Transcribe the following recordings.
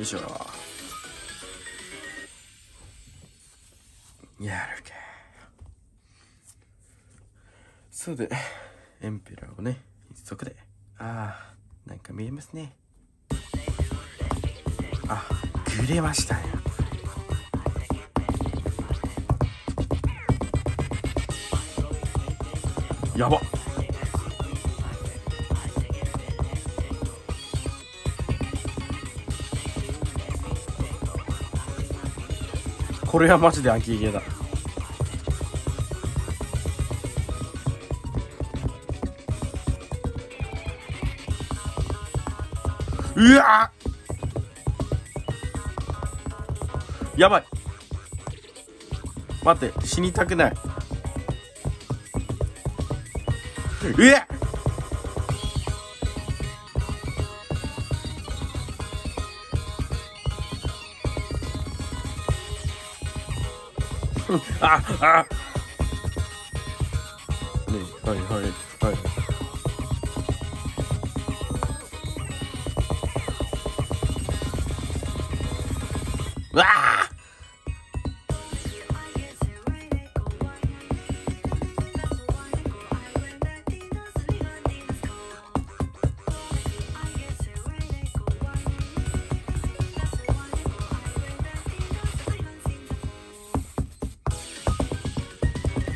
よいしょやるかそうでエンペラーをね一足で。ああなんか見えますね。あグレましたよ。やばっ。これはマジで秋ゲーだ。うわ！やばい。待って死にたくない。うわあ ah, ah. Nee, hurry, hurry,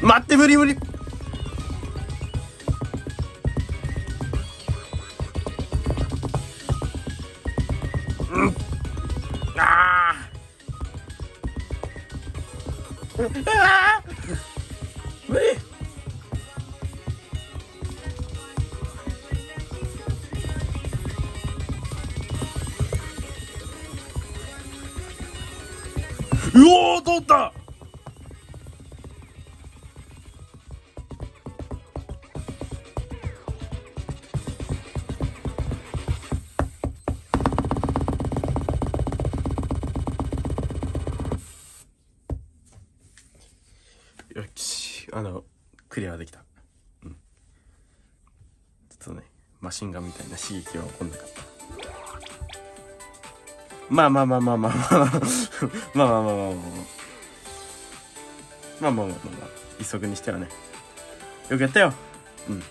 待って無理無理。うん。あー。あー。無理。うおー通った。よしあのクリアできた。うん。ちょっとねマシンガンみたいな刺激は起こんなかった。まあまあまあまあまあまあまあまあまあまあまあまあまあまあまあまあ急ぐにしてはねよくやったようん